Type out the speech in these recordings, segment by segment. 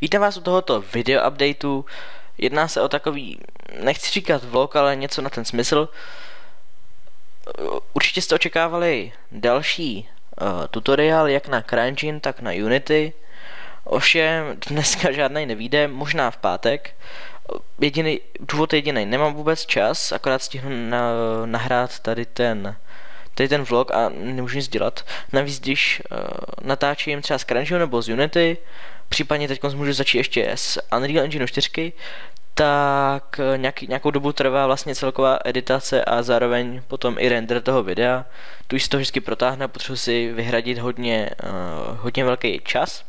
Vítám vás u tohoto video updateu. Jedná se o takový, nechci říkat vlog, ale něco na ten smysl. Určitě jste očekávali další uh, tutoriál jak na CryEngine, tak na Unity. Ovšem dneska žádný nevíde, možná v pátek. Jediný, důvod jediný, nemám vůbec čas, akorát stihnu na, nahrát tady ten tady ten vlog a nemůžu nic dělat. Navíc, když uh, natáčím třeba z CryEngine nebo z Unity, případně teď můžu začít ještě s Unreal Engine 4, tak eh, nějaký, nějakou dobu trvá vlastně celková editace a zároveň potom i render toho videa. Tu si to vždycky protáhne potřebuji si vyhradit hodně, uh, hodně velký čas.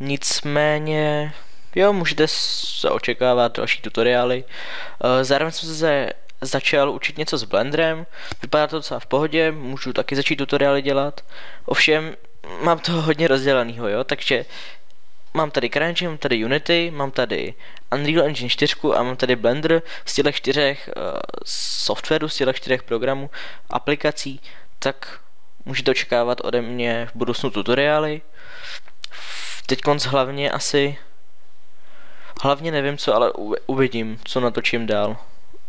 Nicméně, jo, můžete se očekávat další tutoriály. Uh, zároveň jsem se začal učit něco s Blenderem, vypadá to docela v pohodě, můžu taky začít tutoriály dělat. Ovšem, mám toho hodně rozdělanýho, jo, takže mám tady CryEngine, mám tady Unity, mám tady Unreal Engine 4 a mám tady Blender z těch čtyřech uh, softwarů, z těch čtyřech programů, aplikací, tak můžete očekávat ode mě v budoucnu tutoriály. Teď konc hlavně asi hlavně nevím co, ale uvidím, co natočím dál.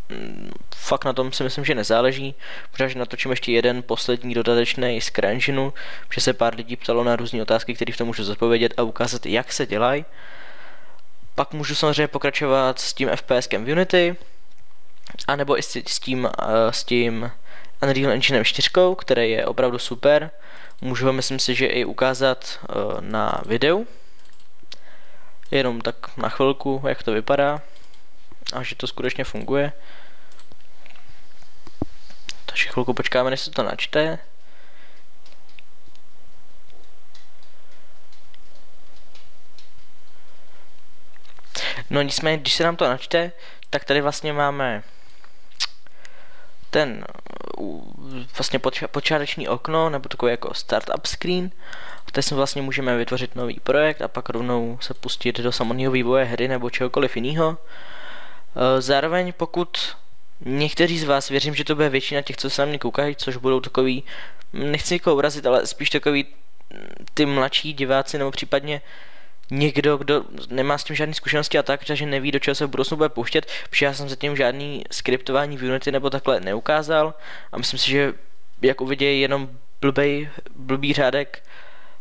Mm, fakt na tom si myslím, že nezáleží. Možná, že natočím ještě jeden poslední dodatečný z CryEngineu, protože se pár lidí ptalo na různé otázky, které v tom můžu zodpovědět a ukázat, jak se dělají. Pak můžu samozřejmě pokračovat s tím FPSkem v Unity, anebo i s tím, eh, s tím Unreal Engine 4, který je opravdu super. Můžu ho, myslím si, že i ukázat eh, na videu. Jenom tak na chvilku, jak to vypadá a že to skutečně funguje. Takže chvilku počkáme, než se to načte. No nicméně, když se nám to načte, tak tady vlastně máme ten vlastně počáteční okno, nebo takový jako startup screen. Tady si vlastně můžeme vytvořit nový projekt a pak rovnou se pustit do samotného vývoje hry nebo čehokoliv jiného. Eh, zároveň pokud někteří z vás, věřím, že to bude většina těch, co se na mě koukají, což budou takový, nechci někoho urazit, ale spíš takový mm, ty mladší diváci nebo případně někdo, kdo nemá s tím žádné zkušenosti a tak, takže neví, do čeho se v budoucnu bude pouštět, protože já jsem zatím žádný skriptování v Unity nebo takhle neukázal a myslím si, že jak uvidějí jenom blbej, blbý řádek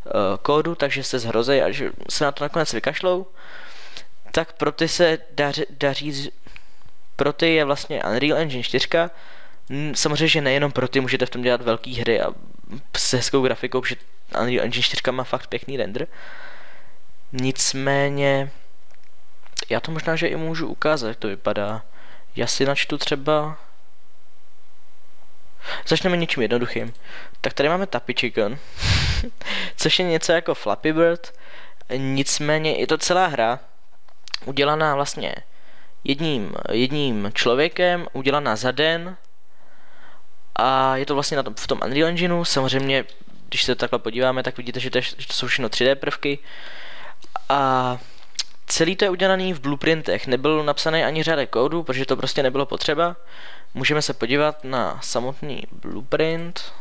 uh, kódu, takže se zhrozej a že se na to nakonec vykašlou. Tak pro ty se daři, daří, pro ty je vlastně Unreal Engine 4, samozřejmě, že nejenom pro ty můžete v tom dělat velké hry a s hezkou grafikou, protože Unreal Engine 4 má fakt pěkný render. Nicméně, já to možná, že i můžu ukázat, jak to vypadá. Já si načtu třeba... Začneme něčím jednoduchým. Tak tady máme Tappy Chicken, což je něco jako Flappy Bird, nicméně je to celá hra, udělaná vlastně jedním, jedním člověkem, udělaná za den a je to vlastně na tom, v tom Unreal Engineu, samozřejmě když se takhle podíváme, tak vidíte, že to, že to jsou všechno 3D prvky a celý to je udělaný v blueprintech, nebyl napsaný ani řádek kódu, protože to prostě nebylo potřeba. Můžeme se podívat na samotný blueprint,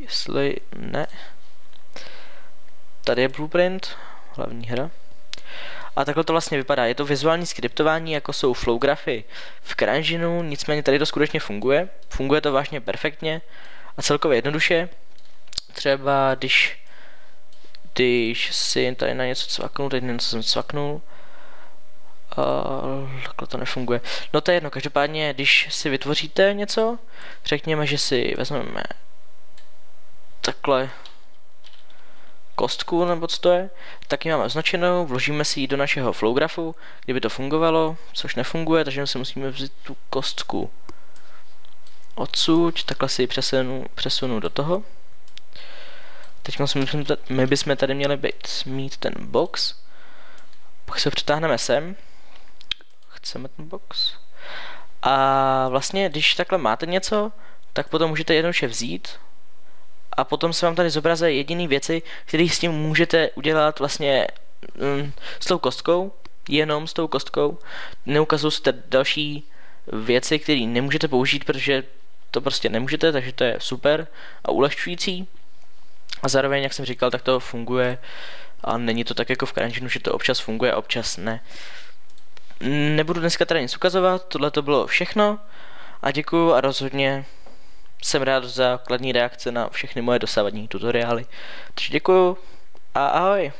jestli ne. Tady je blueprint, hlavní hra. A takhle to vlastně vypadá. Je to vizuální skriptování, jako jsou flowgrafy v CryEngineu, nicméně tady to skutečně funguje. Funguje to vážně perfektně a celkově jednoduše. Třeba když, když si tady na něco cvaknu, teď něco jsem cvaknul, Uh, takhle to nefunguje. No to je jedno, každopádně, když si vytvoříte něco, řekněme, že si vezmeme takhle kostku, nebo co to je, tak ji máme označenou, vložíme si ji do našeho flowgrafu, kdyby to fungovalo, což nefunguje, takže si musíme vzít tu kostku odsud, takhle si ji přesunu, přesunu do toho. Teď my bychom tady měli být, mít ten box, pak se přitáhneme sem, chceme ten box, a vlastně, když takhle máte něco, tak potom můžete jednoduše vzít, a potom se vám tady zobrazí jediné věci, které s tím můžete udělat vlastně mm, s tou kostkou, jenom s tou kostkou. Neukazují se další věci, které nemůžete použít, protože to prostě nemůžete, takže to je super a ulehčující. A zároveň, jak jsem říkal, tak to funguje A není to tak jako v CryEngineu, že to občas funguje a občas ne. Nebudu dneska tady nic ukazovat, tohle to bylo všechno a děkuju a rozhodně jsem rád za kladní reakce na všechny moje dosavadní tutoriály. Takže děkuju a ahoj.